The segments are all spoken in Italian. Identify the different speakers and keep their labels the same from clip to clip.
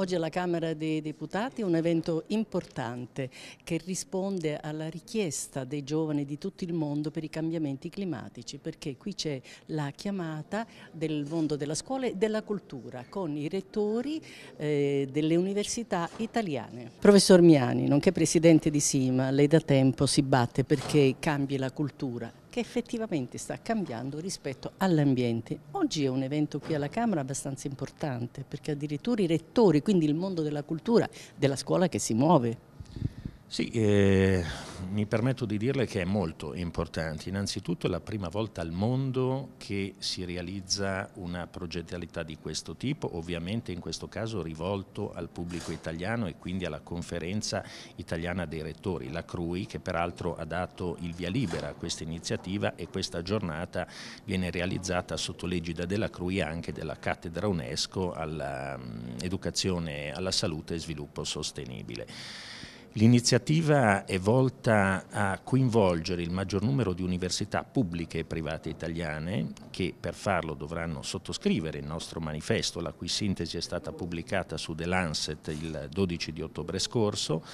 Speaker 1: Oggi alla Camera dei Deputati è un evento importante che risponde alla richiesta dei giovani di tutto il mondo per i cambiamenti climatici, perché qui c'è la chiamata del mondo della scuola e della cultura con i rettori eh, delle università italiane. Professor Miani, nonché presidente di Sima, lei da tempo si batte perché cambi la cultura che effettivamente sta cambiando rispetto all'ambiente. Oggi è un evento qui alla Camera abbastanza importante perché addirittura i rettori, quindi il mondo della cultura, della scuola che si muove.
Speaker 2: Sì, eh, mi permetto di dirle che è molto importante. Innanzitutto è la prima volta al mondo che si realizza una progettualità di questo tipo, ovviamente in questo caso rivolto al pubblico italiano e quindi alla conferenza italiana dei rettori, la CRUI, che peraltro ha dato il via libera a questa iniziativa e questa giornata viene realizzata sotto l'egida della CRUI e anche della cattedra UNESCO all'educazione, alla salute e sviluppo sostenibile. L'iniziativa è volta a coinvolgere il maggior numero di università pubbliche e private italiane che per farlo dovranno sottoscrivere il nostro manifesto, la cui sintesi è stata pubblicata su The Lancet il 12 di ottobre scorso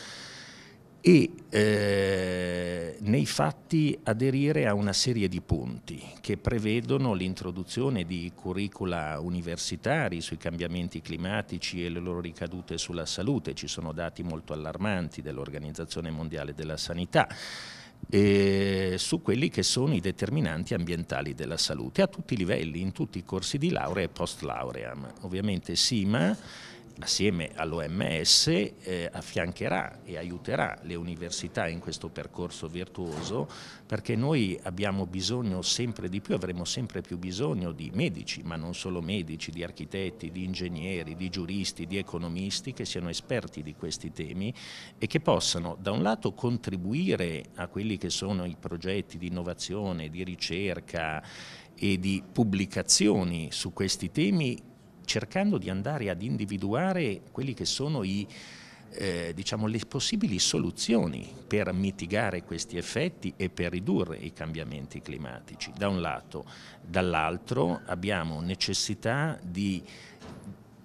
Speaker 2: e eh, nei fatti aderire a una serie di punti che prevedono l'introduzione di curricula universitari sui cambiamenti climatici e le loro ricadute sulla salute. Ci sono dati molto allarmanti dell'Organizzazione Mondiale della Sanità. Eh, su quelli che sono i determinanti ambientali della salute a tutti i livelli, in tutti i corsi di laurea e post lauream. Ovviamente SIMA assieme all'OMS eh, affiancherà e aiuterà le università in questo percorso virtuoso perché noi abbiamo bisogno sempre di più, avremo sempre più bisogno di medici, ma non solo medici, di architetti, di ingegneri, di giuristi, di economisti che siano esperti di questi temi e che possano da un lato contribuire a quelli che sono i progetti di innovazione, di ricerca e di pubblicazioni su questi temi cercando di andare ad individuare quelli che sono i, eh, diciamo, le possibili soluzioni per mitigare questi effetti e per ridurre i cambiamenti climatici, da un lato. Dall'altro abbiamo necessità di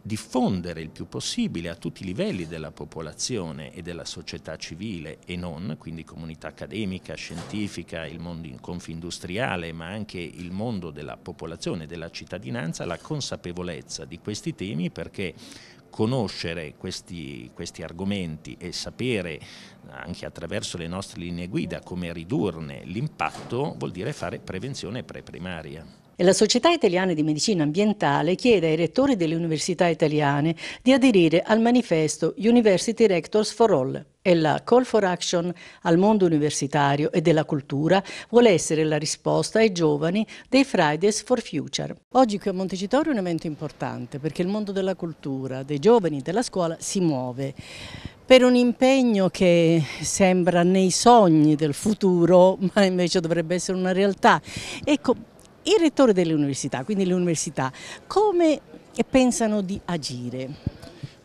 Speaker 2: diffondere il più possibile a tutti i livelli della popolazione e della società civile e non, quindi comunità accademica, scientifica, il mondo in confindustriale, ma anche il mondo della popolazione, della cittadinanza, la consapevolezza di questi temi perché conoscere questi, questi, argomenti e sapere anche attraverso le nostre linee guida come ridurne l'impatto vuol dire fare prevenzione pre-primaria.
Speaker 1: E la Società Italiana di Medicina Ambientale chiede ai rettori delle università italiane di aderire al manifesto University Rectors for All e la Call for Action al mondo universitario e della cultura vuole essere la risposta ai giovani dei Fridays for Future. Oggi qui a Montecitorio è un evento importante perché il mondo della cultura, dei giovani della scuola si muove per un impegno che sembra nei sogni del futuro, ma invece dovrebbe essere una realtà. Ecco, i rettori delle università, quindi le università, come pensano di agire?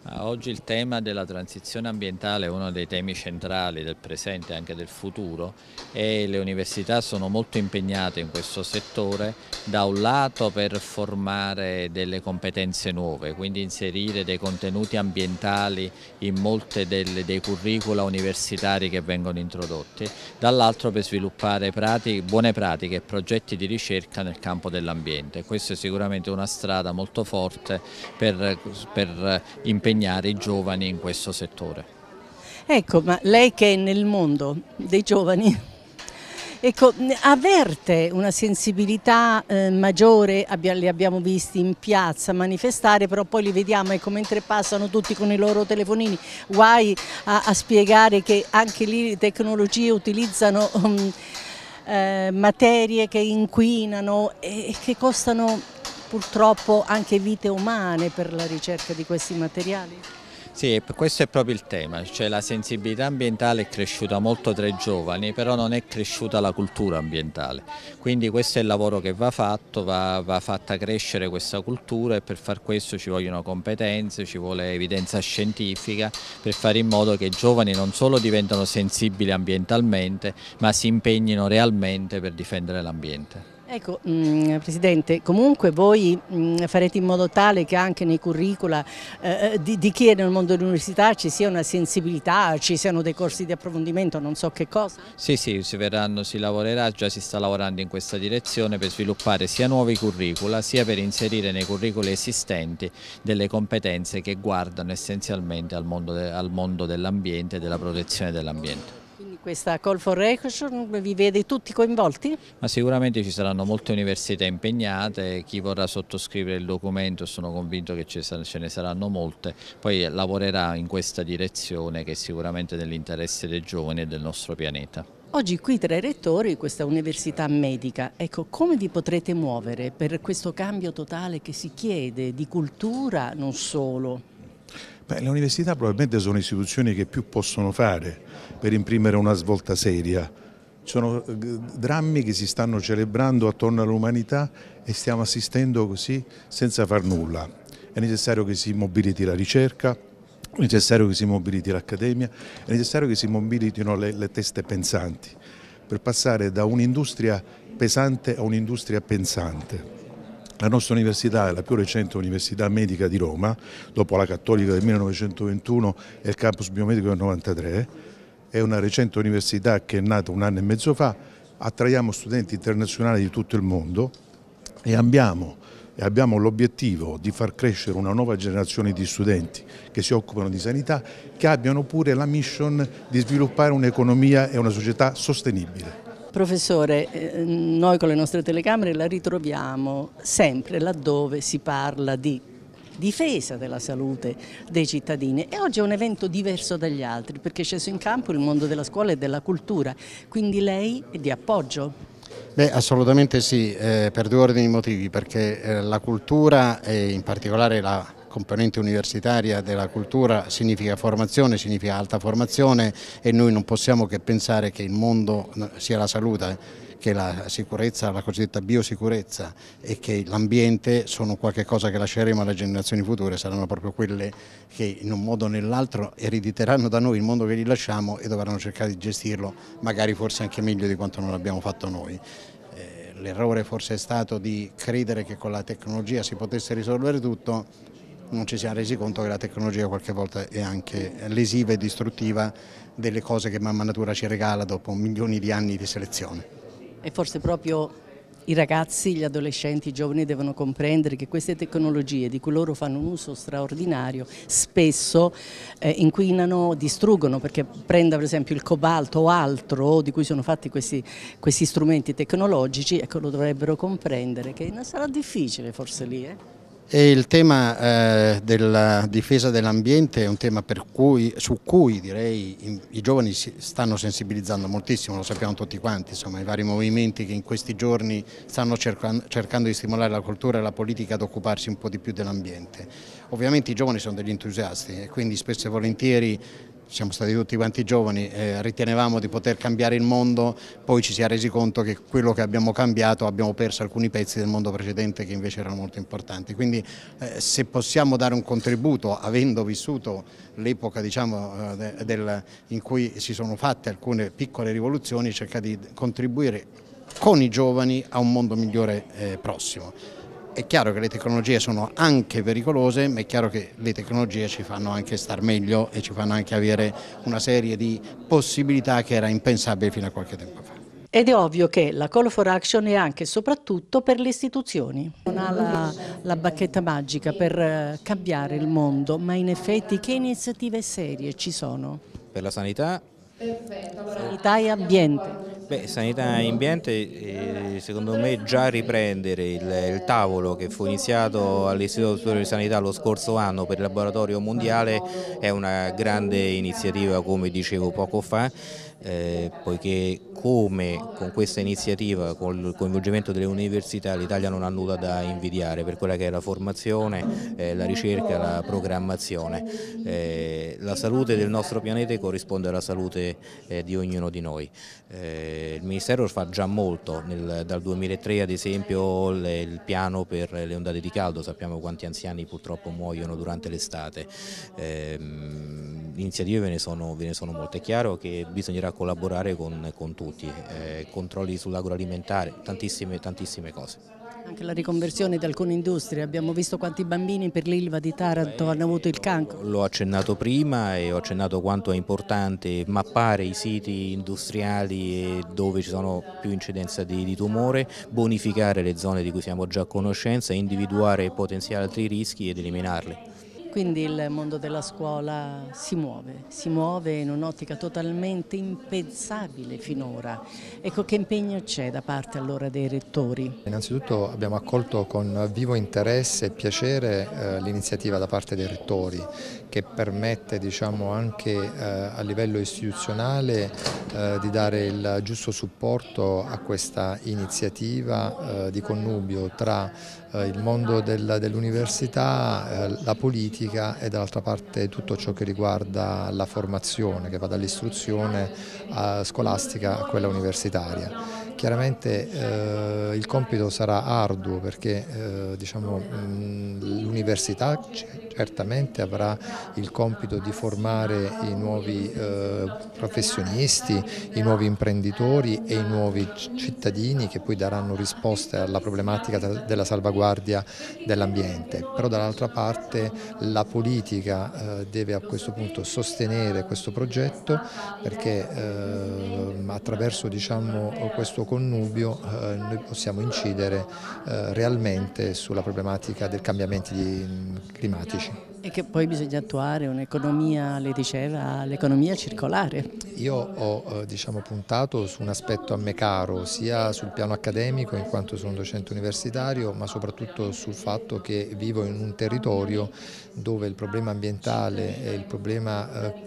Speaker 3: Oggi il tema della transizione ambientale è uno dei temi centrali del presente e anche del futuro e le università sono molto impegnate in questo settore da un lato per formare delle competenze nuove, quindi inserire dei contenuti ambientali in molte delle, dei curricula universitari che vengono introdotti, dall'altro per sviluppare pratiche, buone pratiche e progetti di ricerca nel campo dell'ambiente. Questa è sicuramente una strada molto forte per, per impegnare impegnare i giovani in questo settore.
Speaker 1: Ecco, ma lei che è nel mondo dei giovani, ecco, avverte una sensibilità eh, maggiore, abbia, li abbiamo visti in piazza manifestare, però poi li vediamo ecco, mentre passano tutti con i loro telefonini, guai a, a spiegare che anche lì le tecnologie utilizzano um, eh, materie che inquinano e che costano purtroppo anche vite umane per la ricerca di questi materiali?
Speaker 3: Sì, questo è proprio il tema, cioè la sensibilità ambientale è cresciuta molto tra i giovani, però non è cresciuta la cultura ambientale. Quindi questo è il lavoro che va fatto, va, va fatta crescere questa cultura e per far questo ci vogliono competenze, ci vuole evidenza scientifica per fare in modo che i giovani non solo diventano sensibili ambientalmente, ma si impegnino realmente per difendere l'ambiente.
Speaker 1: Ecco, mh, mm, Presidente, comunque voi mh, mm, farete in modo tale che anche nei curricula eh, eh, di, di, chi è nel mondo dell'università ci sia una sensibilità, ci siano dei corsi di approfondimento, non so che cosa?
Speaker 3: Sì, sì, si, verranno, si lavorerà, già si sta lavorando in questa direzione per sviluppare sia nuovi curricula sia per inserire nei curricula esistenti delle competenze che guardano essenzialmente al mondo, de, mondo dell'ambiente e della protezione dell'ambiente
Speaker 1: questa Call for Action vi vede tutti coinvolti?
Speaker 3: Ma sicuramente ci saranno molte università impegnate, chi vorrà sottoscrivere il documento sono convinto che ce ne saranno molte, poi lavorerà in questa direzione che è sicuramente nell'interesse dei giovani e del nostro pianeta.
Speaker 1: Oggi qui tra i rettori questa università medica, ecco, come vi potrete muovere per questo cambio totale che si chiede di cultura non solo?
Speaker 4: Beh, le università probabilmente sono istituzioni che più possono fare per imprimere una svolta seria. Sono eh, drammi che si stanno celebrando attorno all'umanità e stiamo assistendo così senza far nulla. È necessario che si mobiliti la ricerca, è necessario che si mobiliti l'accademia, è necessario che si mobilitino le, le teste pensanti per passare da un'industria pesante a un'industria pensante. La nostra università è la più recente università medica di Roma, dopo la Cattolica del 1921 e il campus biomedico del 1993. È una recente università che è nata un anno e mezzo fa, attraiamo studenti internazionali di tutto il mondo e abbiamo, abbiamo l'obiettivo di far crescere una nuova generazione di studenti che si occupano di sanità, che abbiano pure la mission di sviluppare un'economia e una società sostenibile.
Speaker 1: Professore, eh, noi con le nostre telecamere la ritroviamo sempre laddove si parla di difesa della salute dei cittadini e oggi è un evento diverso dagli altri perché è sceso in campo il mondo della scuola e della cultura, quindi lei è di appoggio?
Speaker 5: Beh, assolutamente sì, eh, per due ordini di motivi, perché eh, la cultura e in particolare la componente universitaria della cultura significa formazione, significa alta formazione e noi non possiamo che pensare che il mondo sia la salute che la sicurezza, la cosiddetta biosicurezza e che l'ambiente sono qualcosa che lasceremo alle generazioni future, saranno proprio quelle che in un modo o nell'altro erediteranno da noi il mondo che gli lasciamo e dovranno cercare di gestirlo magari forse anche meglio di quanto non l'abbiamo fatto noi. Eh, l'errore forse è stato di credere che con la tecnologia si potesse risolvere tutto, non ci siamo resi conto che la tecnologia qualche volta è anche lesiva e distruttiva delle cose che mamma natura ci regala dopo milioni di anni di selezione.
Speaker 1: E forse proprio i ragazzi, gli adolescenti, i giovani devono comprendere che queste tecnologie di cui loro fanno un uso straordinario spesso eh, inquinano, distruggono perché prenda per esempio il cobalto o altro di cui sono fatti questi, questi strumenti tecnologici, ecco lo dovrebbero comprendere che sarà difficile forse lì. Eh?
Speaker 5: E il tema eh, della difesa dell'ambiente è un tema cui, su cui direi i, i giovani si stanno sensibilizzando moltissimo, lo sappiamo tutti quanti, insomma, i vari movimenti che in questi giorni stanno cercando, cercando di stimolare la cultura e la politica ad occuparsi un po' di più dell'ambiente. Ovviamente i giovani sono degli entusiasti e quindi spesso e volentieri siamo stati tutti quanti giovani, eh, ritenevamo di poter cambiare il mondo, poi ci si è resi conto che quello che abbiamo cambiato abbiamo perso alcuni pezzi del mondo precedente che invece erano molto importanti. Quindi eh, se possiamo dare un contributo, avendo vissuto l'epoca diciamo, eh, in cui si sono fatte alcune piccole rivoluzioni, cercare di contribuire con i giovani a un mondo migliore eh, prossimo. È chiaro che le tecnologie sono anche pericolose, ma è chiaro che le tecnologie ci fanno anche star meglio e ci fanno anche avere una serie di possibilità che era impensabile fino a qualche tempo fa.
Speaker 1: Ed è ovvio che la Call for Action è anche e soprattutto per le istituzioni. Non ha la, la bacchetta magica per eh, cambiare il mondo, ma in effetti che iniziative serie ci sono?
Speaker 6: Per la sanità
Speaker 1: Sanità e ambiente.
Speaker 6: Beh, sanità e ambiente eh, secondo me già riprendere il, il tavolo che fu iniziato all'Istituto Superiore di Sanità lo scorso anno per il laboratorio mondiale è una grande iniziativa come dicevo poco fa eh, poiché come con questa iniziativa, con il coinvolgimento delle università, l'Italia non ha nulla da invidiare per quella che è la formazione, eh, la ricerca, la programmazione. Eh, la salute del nostro pianeta corrisponde alla salute eh, di ognuno di noi. Eh, il Ministero fa già molto, Nel, dal 2003 ad esempio le, il piano per le ondate di caldo, sappiamo quanti anziani purtroppo muoiono durante l'estate, eh, iniziative ve ne, sono, ve ne sono molte, è chiaro che bisognerà collaborare con, con tutti, eh, controlli sull'agroalimentare, tantissime, tantissime cose.
Speaker 1: Anche la riconversione di alcune industrie, abbiamo visto quanti bambini per l'Ilva di Taranto hanno avuto il cancro.
Speaker 6: L'ho accennato prima e ho accennato quanto è importante mappare i siti industriali dove ci sono più incidenza di, di tumore, bonificare le zone di cui siamo già a conoscenza, individuare potenziali altri rischi ed eliminarli.
Speaker 1: Quindi il mondo della scuola si muove, si muove in un'ottica totalmente impensabile finora. Ecco che impegno c'è da parte allora dei rettori?
Speaker 7: Innanzitutto abbiamo accolto con vivo interesse e piacere eh, l'iniziativa da parte dei rettori che permette diciamo, anche eh, a livello istituzionale eh, di dare il giusto supporto a questa iniziativa eh, di connubio tra eh, il mondo del, dell'università, eh, la politica e dall'altra parte tutto ciò che riguarda la formazione che va dall'istruzione scolastica a quella universitaria. Chiaramente eh, il compito sarà arduo perché eh, diciamo, l'università certamente avrà il compito di formare i nuovi eh, professionisti, i nuovi imprenditori e i nuovi cittadini che poi daranno risposte alla problematica della salvaguardia dell'ambiente. Però dall'altra parte la politica eh, deve a questo punto sostenere questo progetto perché eh, attraverso diciamo, questo connubio eh, noi possiamo incidere eh, realmente sulla problematica dei cambiamenti climatici.
Speaker 1: E che poi bisogna attuare un'economia, lei diceva, l'economia circolare.
Speaker 7: Io ho eh, diciamo, puntato su un aspetto a me caro, sia sul piano accademico in quanto sono docente universitario, ma soprattutto sul fatto che vivo in un territorio dove il problema ambientale e il problema eh,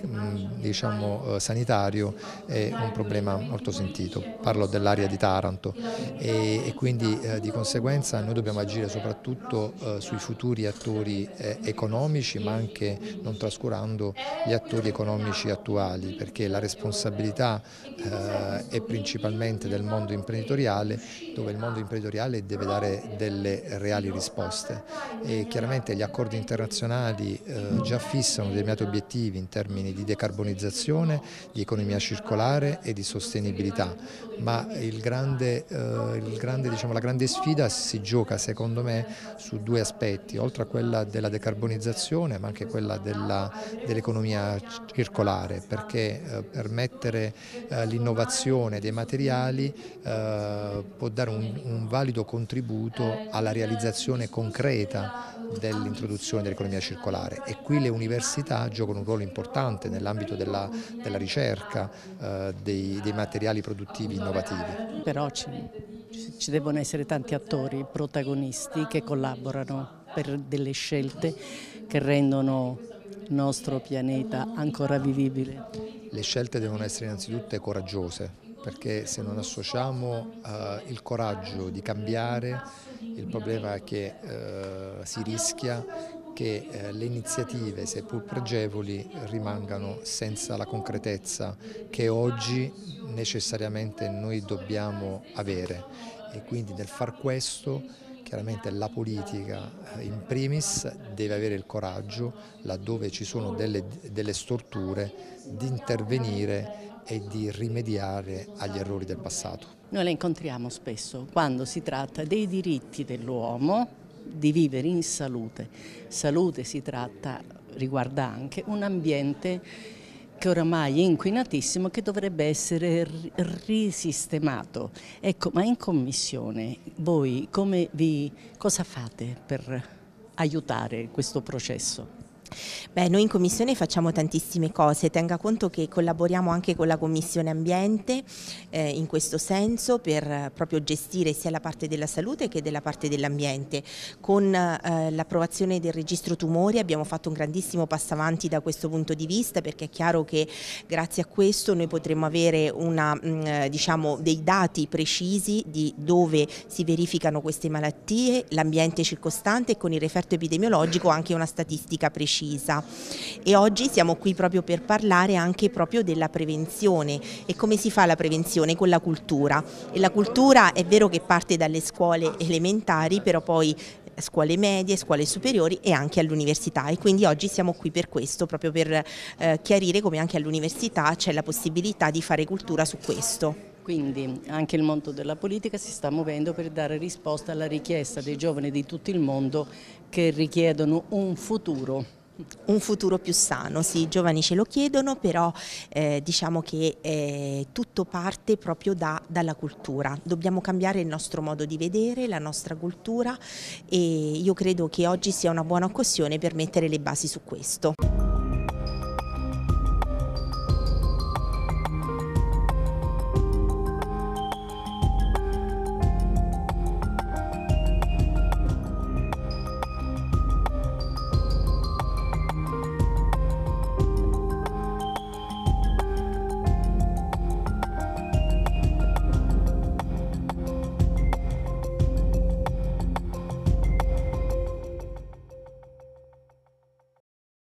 Speaker 7: diciamo, eh, sanitario è un problema molto sentito. Parlo dell'area di Taranto e, e quindi di conseguenza noi dobbiamo agire soprattutto sui futuri attori economici economici ma anche non trascurando gli attori economici attuali perché la responsabilità eh, è principalmente del mondo imprenditoriale dove il mondo imprenditoriale deve dare delle reali risposte. E chiaramente gli accordi internazionali eh, già fissano determinati obiettivi in termini di decarbonizzazione, di economia circolare e di sostenibilità. Ma il grande, eh, il grande, diciamo, la grande sfida si gioca secondo me su due aspetti, oltre a quella della decarbonizzazione transizione ma anche quella dell'economia dell circolare perché eh, permettere eh, l'innovazione dei materiali eh, può dare un, un valido contributo alla realizzazione concreta dell'introduzione dell'economia circolare e qui le università giocano un ruolo importante nell'ambito della, della, ricerca eh, dei, dei, materiali produttivi innovativi.
Speaker 1: Però ci, ci devono essere tanti attori protagonisti che collaborano per delle scelte che rendono il nostro pianeta ancora vivibile.
Speaker 7: Le scelte devono essere innanzitutto coraggiose, perché se non associamo eh, il coraggio di cambiare, il problema è che eh, si rischia che eh, le iniziative, seppur pregevoli, rimangano senza la concretezza che oggi necessariamente noi dobbiamo avere e quindi nel far questo Chiaramente la politica eh, in primis deve avere il coraggio, laddove ci sono delle, delle storture, di intervenire e di rimediare agli errori del passato.
Speaker 1: Noi la incontriamo spesso quando si tratta dei diritti dell'uomo di vivere in salute. Salute si tratta, riguarda anche un ambiente che oramai è inquinatissimo che dovrebbe essere risistemato. Ecco, ma in commissione voi come vi, cosa fate per aiutare questo processo?
Speaker 8: Beh, noi in Commissione facciamo tantissime cose, tenga conto che collaboriamo anche con la Commissione Ambiente eh, in questo senso per eh, proprio gestire sia la parte della salute che della parte dell'ambiente. Con eh, l'approvazione del registro tumori abbiamo fatto un grandissimo passo avanti da questo punto di vista perché è chiaro che grazie a questo noi potremo avere una, mh, mm, eh, diciamo, dei dati precisi di dove si verificano queste malattie, l'ambiente circostante e con il referto epidemiologico anche una statistica precisa precisa. E oggi siamo qui proprio per parlare anche proprio della prevenzione. E come si fa la prevenzione con la cultura? E la cultura è vero che parte dalle scuole elementari però poi scuole medie, scuole superiori e anche all'università. E quindi oggi siamo qui per questo, proprio per eh, chiarire come anche all'università c'è la possibilità di fare cultura su questo.
Speaker 1: Quindi anche il mondo della politica si sta muovendo per dare risposta alla richiesta dei giovani di tutto il mondo che richiedono un futuro
Speaker 8: un futuro più sano, sì, i giovani ce lo chiedono, però eh, diciamo che eh, tutto parte proprio da, dalla cultura, dobbiamo cambiare il nostro modo di vedere, la nostra cultura e io credo che oggi sia una buona occasione per mettere le basi su questo.